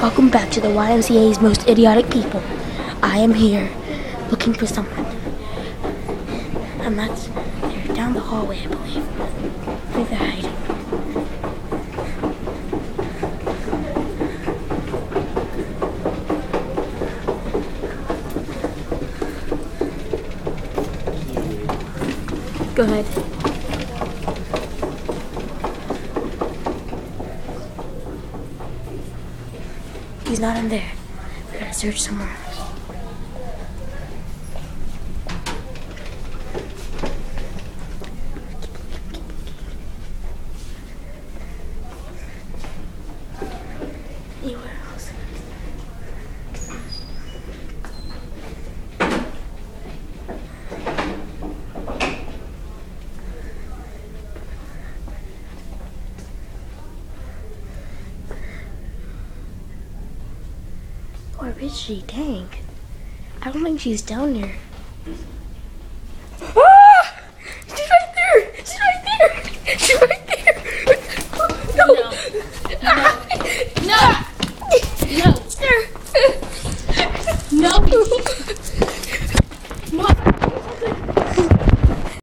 Welcome back to the YMCA's most idiotic people. I am here looking for someone. And that's they're down the hallway, I believe. Where they're hiding. Go ahead. He's not in there. We gotta search somewhere else. Anywhere else. Or is she? Dang. I don't think she's down there. Ah! She's right there! She's right there! She's right